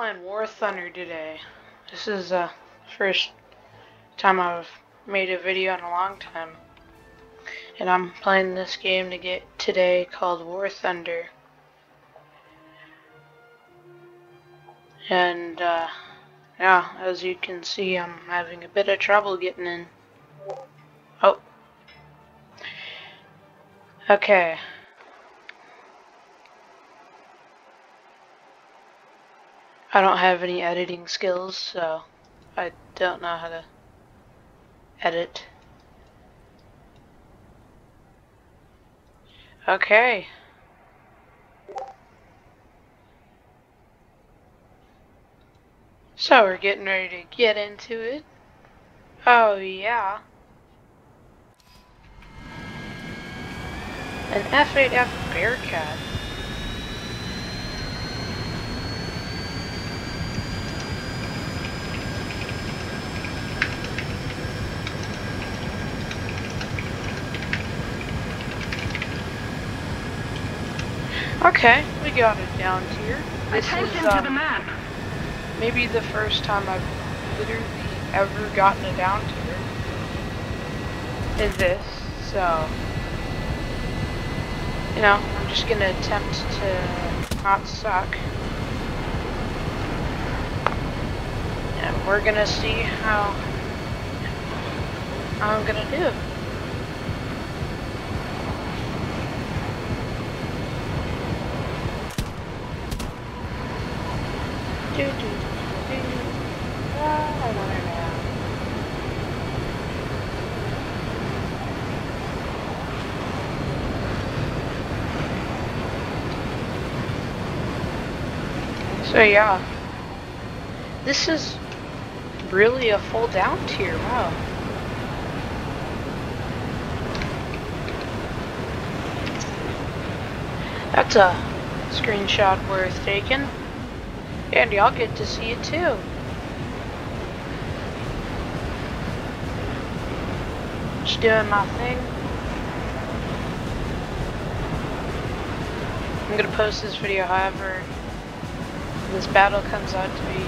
playing War Thunder today. This is the uh, first time I've made a video in a long time. And I'm playing this game to get today called War Thunder. And uh, yeah, as you can see I'm having a bit of trouble getting in. Oh. Okay. I don't have any editing skills, so I don't know how to edit. Okay. So we're getting ready to get into it. Oh yeah. An F8F Bearcat. Okay, we got it down here. This Attention is, um, to the map. Maybe the first time I've literally ever gotten it down here is this, so you know, I'm just gonna attempt to not suck. And we're gonna see how, how I'm gonna do. So yeah, this is really a full down tier, wow. That's a screenshot worth taking. And y'all get to see it too. Just doing my thing. I'm gonna post this video however this battle comes out to be.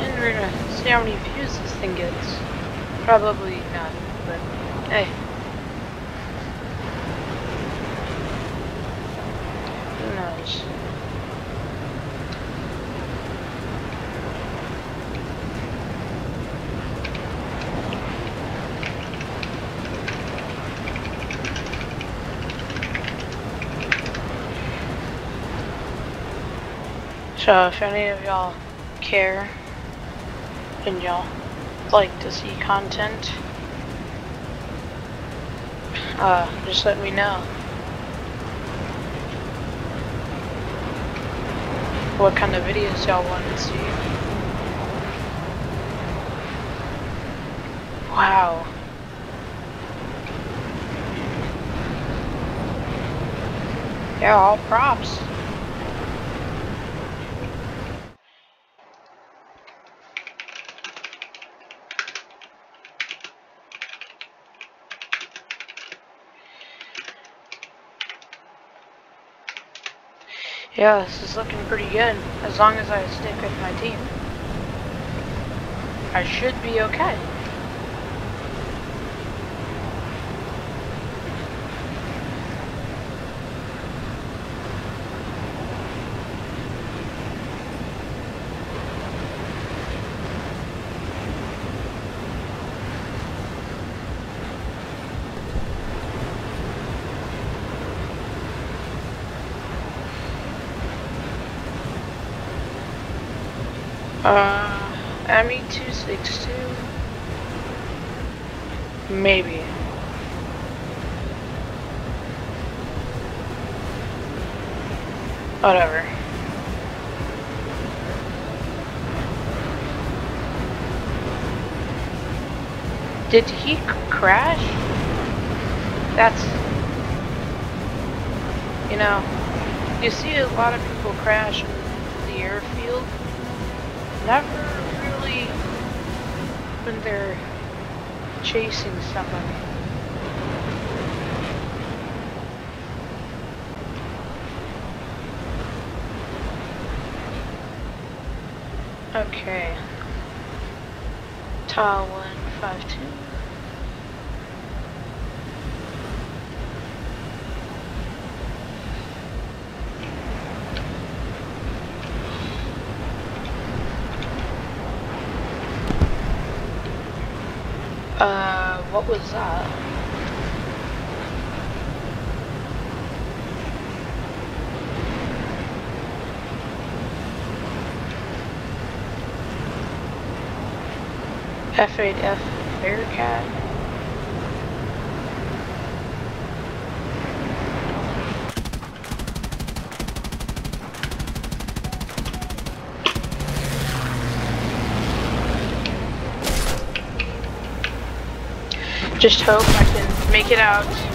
And we're gonna see how many views this thing gets. Probably not, but hey. So if any of y'all care and y'all like to see content, uh, just let me know. What kind of videos y'all want to see. Wow. Yeah, all props. Yeah, this is looking pretty good, as long as I stick with my team. I should be okay. Uh, ME262? Maybe. Whatever. Did he crash? That's... You know, you see a lot of people crash in the airfield never really when they're chasing somebody. Okay. Tile 152. What was that? F8F Bearcat. Just hope I can make it out.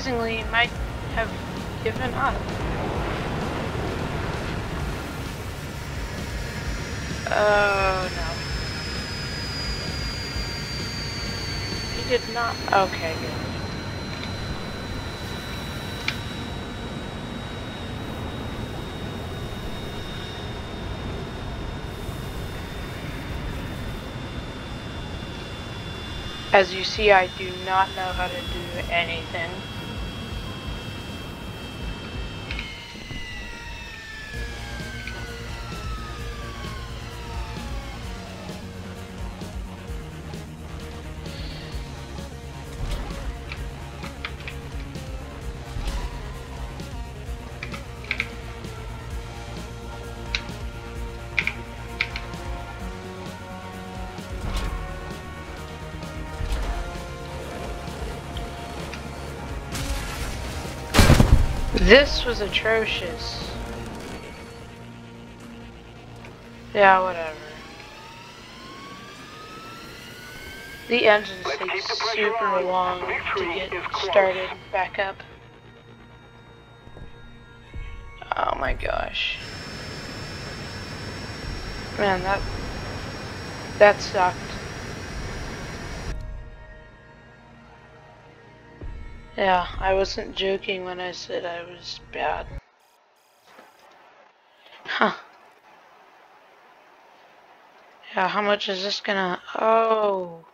Surprisingly, might have given up. Oh, no. He did not. Okay, good. As you see, I do not know how to do anything. This was atrocious. Yeah, whatever. The engines Let's take keep the pressure super on. long to get started back up. Oh my gosh. Man, that that sucked. Yeah, I wasn't joking when I said I was bad. Huh. Yeah, how much is this gonna... Oh.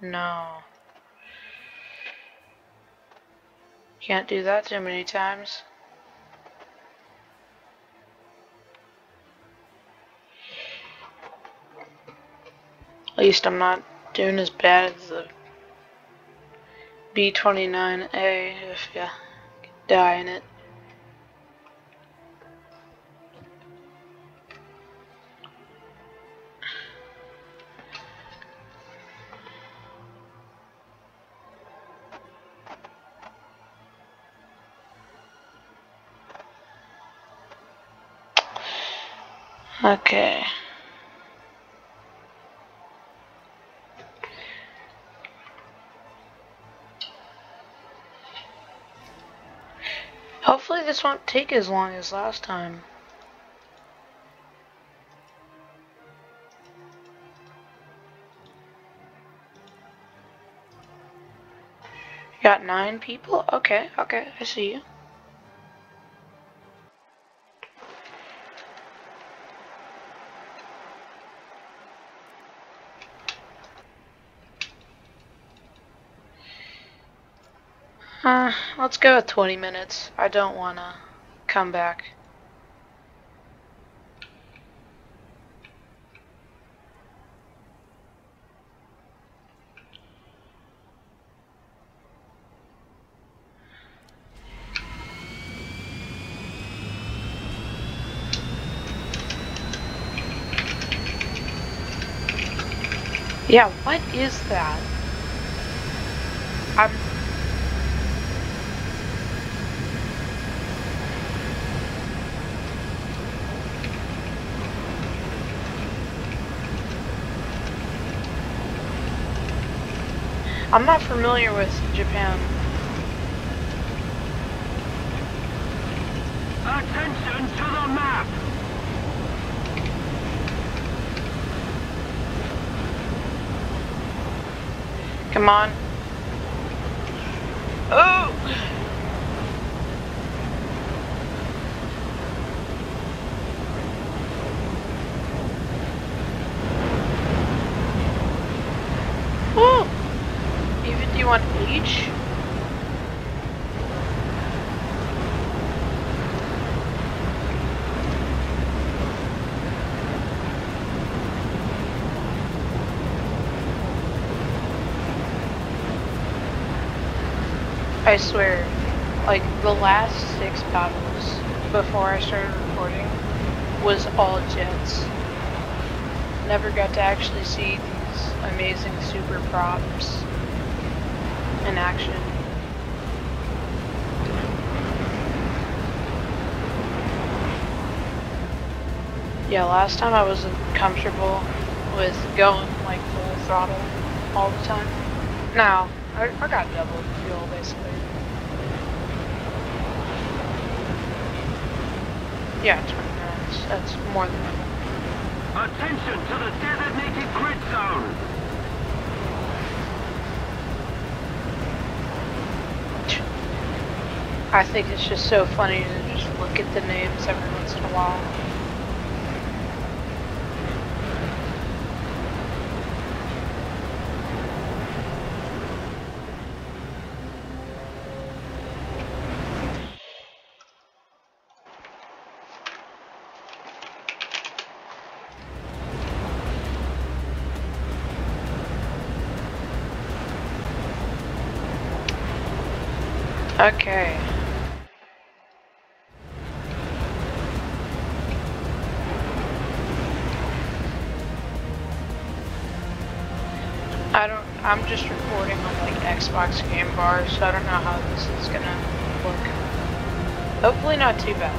No. Can't do that too many times. At least I'm not doing as bad as the B29A if you die in it. Okay. This won't take as long as last time. You Got nine people? Okay, okay, I see you. Uh, let's go at 20 minutes. I don't want to come back. Yeah, what is that? I'm I'm not familiar with Japan. Attention to the map! Come on. Oh! P51H? I swear, like the last six battles before I started recording was all jets. Never got to actually see these amazing super props in action. Yeah, last time I wasn't comfortable with going like full throttle all the time. Now, I, I got double fuel basically. Yeah, 20 minutes. That's more than enough. Attention to the designated grid zone! I think it's just so funny to just look at the names every once in a while. I don't, I'm just recording on like Xbox Game Bar, so I don't know how this is gonna look. Hopefully not too bad.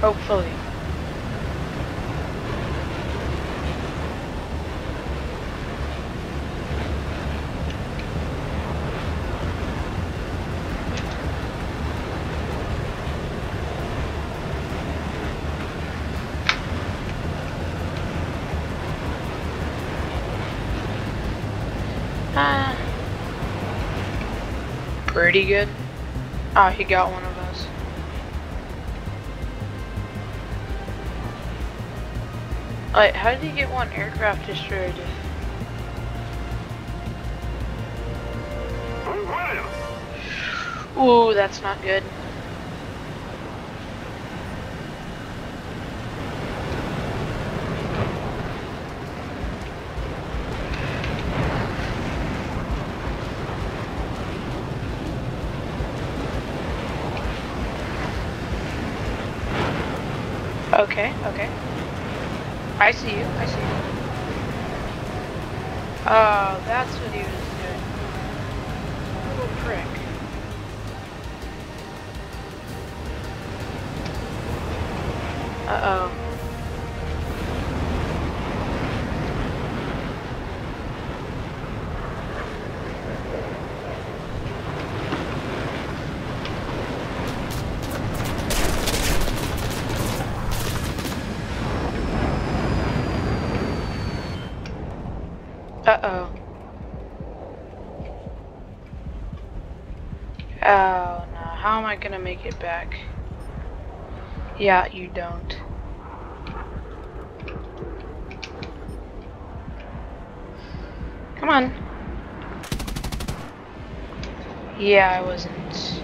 Hopefully. Ah. Pretty good. Oh, he got one of us. Like, how did he get one aircraft destroyed? Ooh, that's not good. Okay, okay. I see you, I see you. Oh, that's what he was doing. Little prick. Uh-oh. Oh, no. Gonna make it back? Yeah, you don't. Come on. Yeah, I wasn't.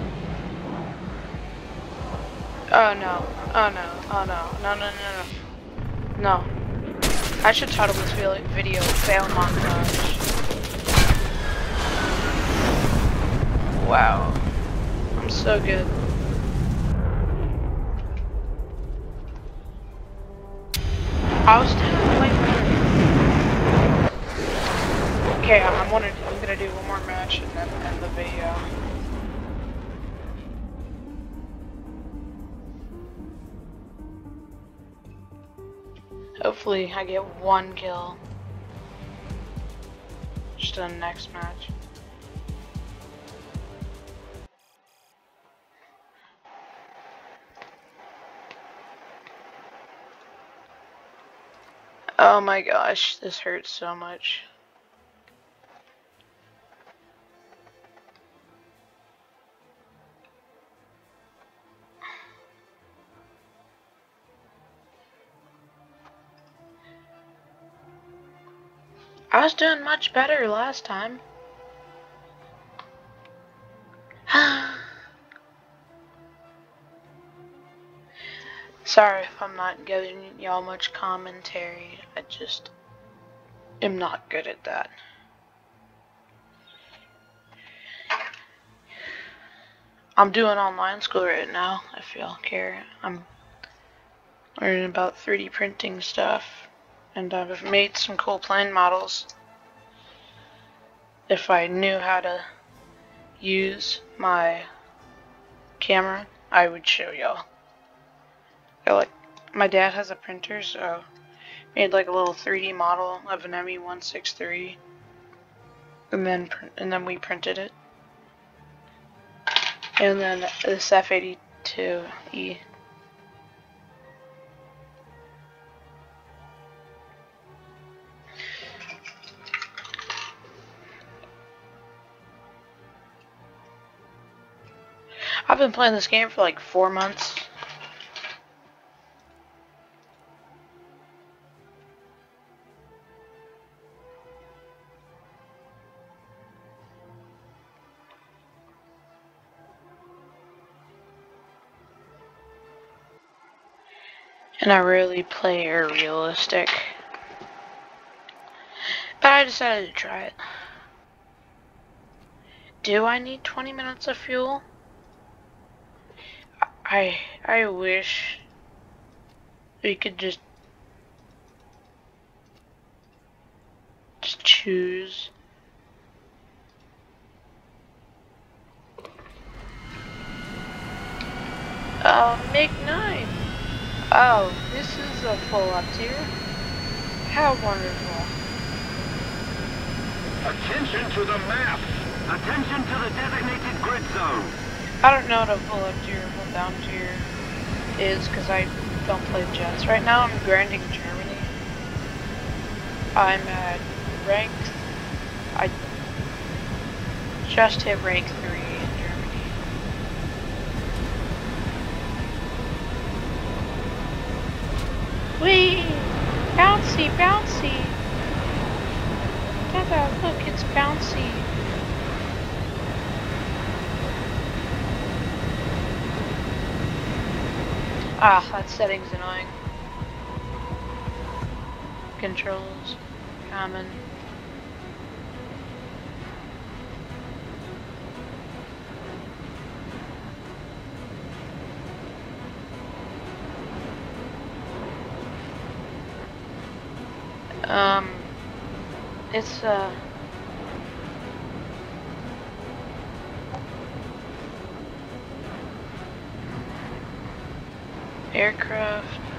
Oh no. Oh no. Oh no. No, no, no, no. No. I should title this video, video fail montage. Wow. So good. Austin, Okay, I'm gonna I'm gonna do one more match and then end the video. Hopefully I get one kill. Just in the next match. Oh my gosh, this hurts so much. I was doing much better last time. Sorry if I'm not giving y'all much commentary. Just am not good at that. I'm doing online school right now, if y'all care. I'm learning about 3D printing stuff and I've made some cool plane models. If I knew how to use my camera, I would show y'all. Like, my dad has a printer, so made like a little 3D model of an ME163, and then and then we printed it, and then this F82E I've been playing this game for like four months. And I really play a realistic. But I decided to try it. Do I need 20 minutes of fuel? I I wish we could just just choose uh make nine. Oh, this is a full up tier. How wonderful. Attention to the map! Attention to the designated grid zone! I don't know what a full up tier or full down tier is because I don't play Jets. Right now I'm grinding Germany. I'm at rank, I just hit rank 3 in Germany. Bouncy, bouncy! Dada, look, it's bouncy. Ah, that setting's annoying. Controls, common. Um, it's, uh, aircraft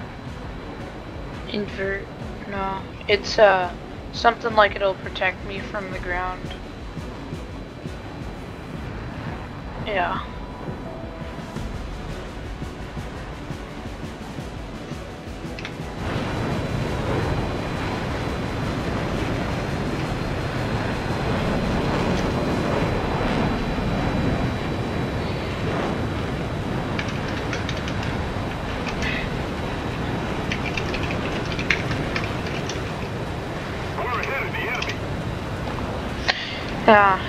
invert no it's uh something like it'll protect me from the ground. Yeah Yeah.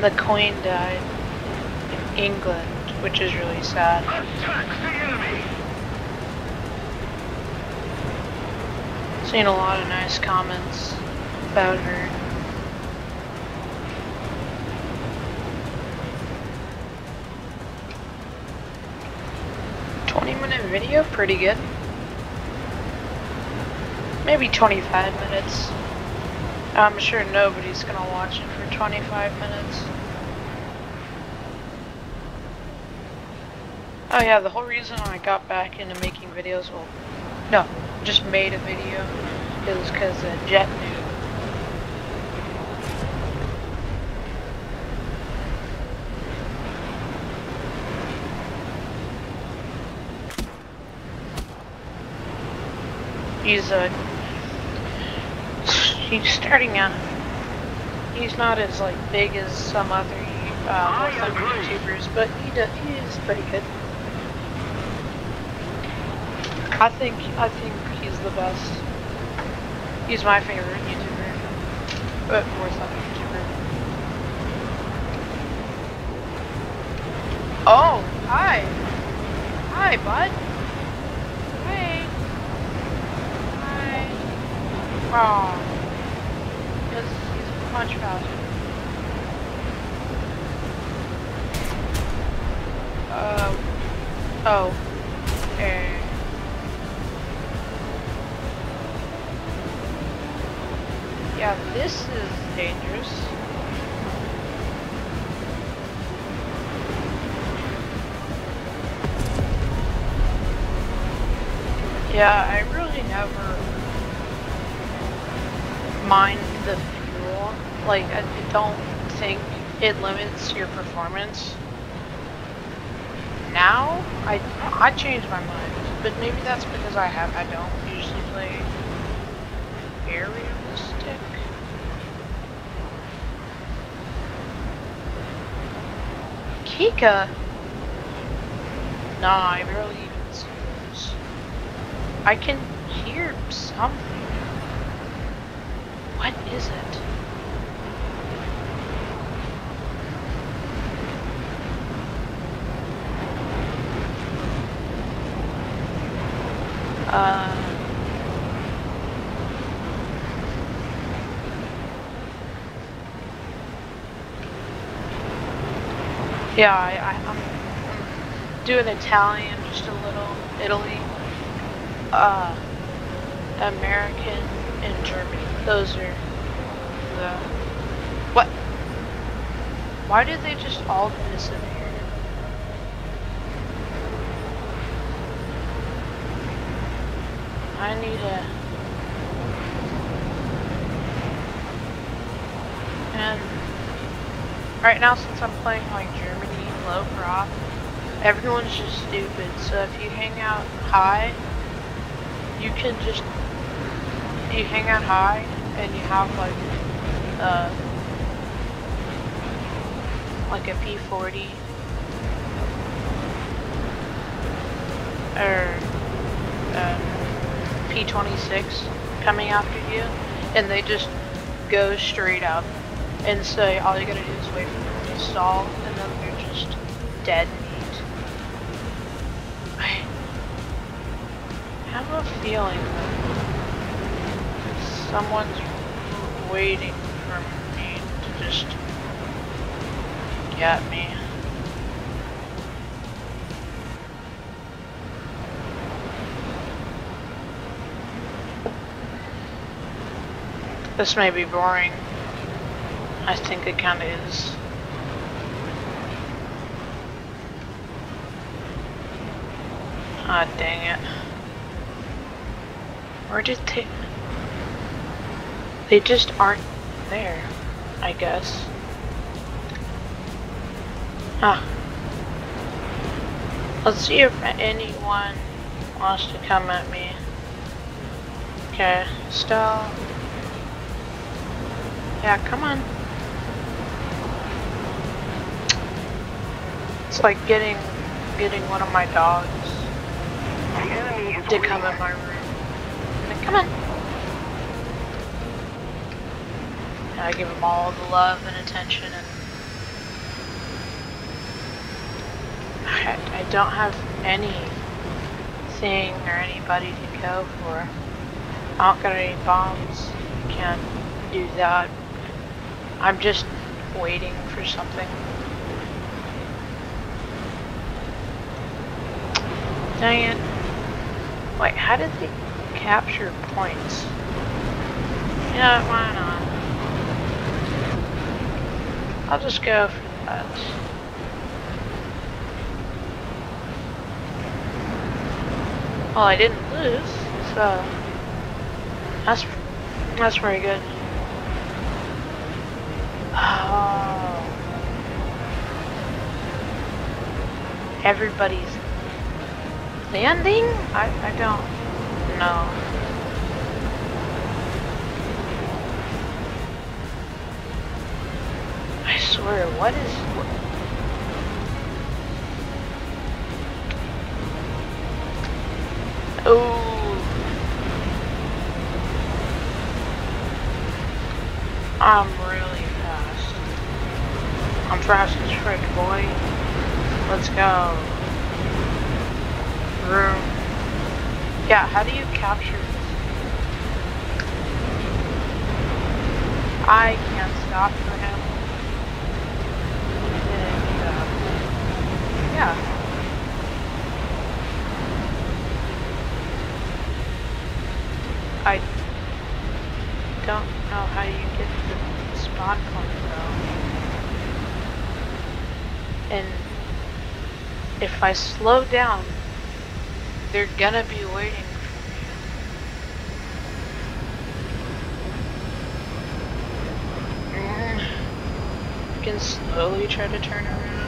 The Queen died in England, which is really sad. Seen a lot of nice comments about her. Twenty minute video, pretty good. Maybe 25 minutes. I'm sure nobody's gonna watch it for 25 minutes. Oh yeah, the whole reason I got back into making videos, well, no, just made a video, is because uh, Jet knew. He's uh, he's starting out. He's not as like big as some other uh, YouTubers, but he does, he is pretty good. I think I think he's the best. He's my favorite YouTuber, but more than YouTuber. Oh, hi, hi, bud. Hey. Hi. Oh, much faster. Uh, oh, okay. Yeah, this is dangerous. Yeah, I really never mind the. Like, I don't think it limits your performance. Now, I I changed my mind, but maybe that's because I have I don't usually play realistic. Kika? Nah, I barely even see this. I can hear something. What is it? Uh... Yeah, I, I'm doing Italian just a little, Italy, uh, American, and Germany. Those are the, what? Why did they just all disappear? I need a, and right now since I'm playing like Germany low prop, everyone's just stupid. So if you hang out high, you can just you hang out high and you have like uh like a P40 or P26 coming after you and they just go straight up and say all you gotta do is wait for them to stall and then they're just dead meat. I have a feeling that someone's waiting for me to just get me. This may be boring. I think it kind of is. Ah, dang it. Where did they... They just aren't there, I guess. Huh. Let's see if anyone wants to come at me. Okay, stop. Yeah, come on. It's like getting getting one of my dogs to come in my room. Like, come on. And I give him all the love and attention and I, I don't have anything or anybody to go for. I don't got any bombs. Can't do that. I'm just waiting for something. Dang it. Wait, how did they capture points. Yeah, why not? I'll just go for that. Well, I didn't lose, so that's that's pretty good. Oh, everybody's landing? I I don't know. I swear, what is? What? Oh. Fast. As frick, boy. Let's go. Room. Yeah, how do you capture this? I can't stop for him. Uh, yeah. I don't know how you get the spawn point though. And if I slow down, they're gonna be waiting for me. Mm. I can slowly try to turn around.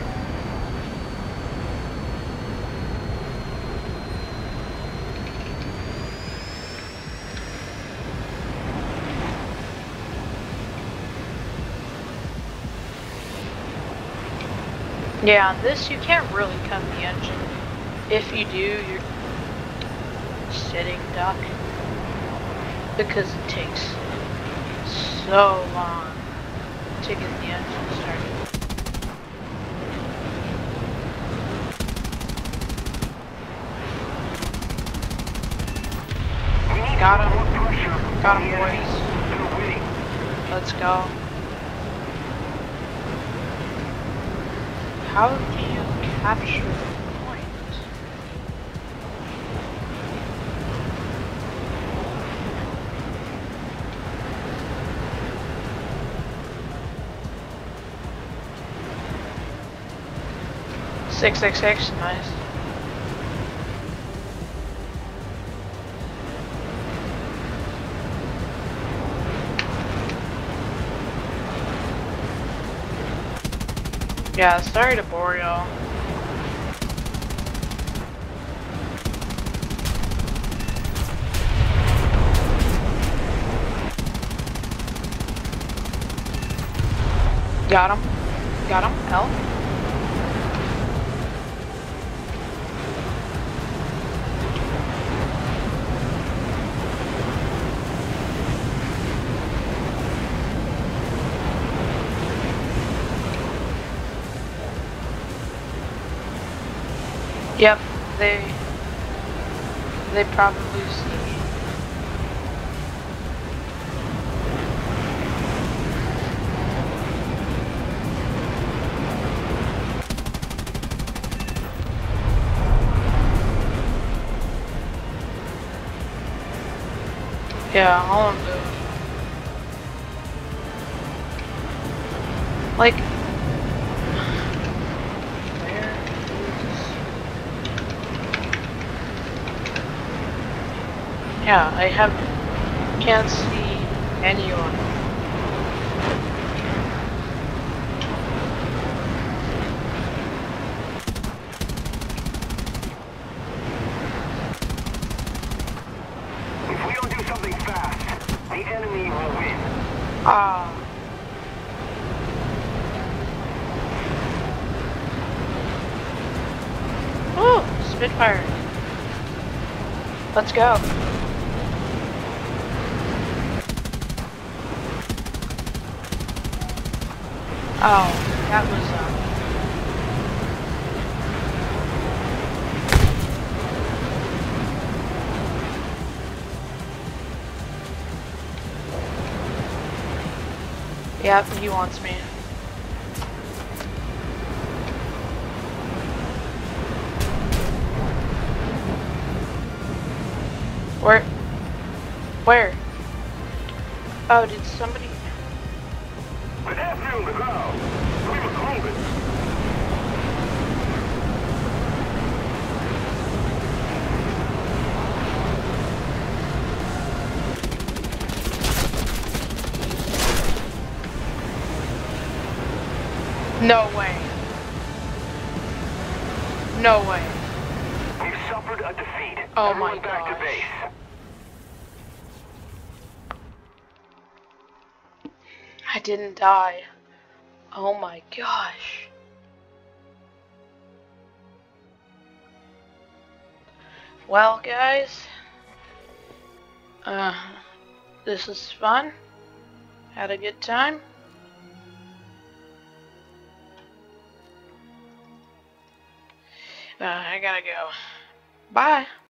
Yeah, on this you can't really cut the engine. If you do, you're sitting duck. Because it takes so long to get the engine started. Got him. Got him, boys. Let's go. How do you capture the point? Six six six, nice. Yeah, sorry to bore y'all. Got him. Got him. Help. Yep, they they probably see me. Yeah, all I'm doing. Like, where is? Yeah, I have can't see anyone. If we don't do something fast, the enemy will win. Ah. Ooh, Spitfire. Let's go. Oh, that was um Yep, he wants me. Where Where? Oh, did somebody... An airfield the ground. We were hungry. No way. No way. We've suffered a defeat. Oh Everyone my back didn't die. Oh my gosh. Well, guys, uh, this was fun. Had a good time. Uh, I gotta go. Bye.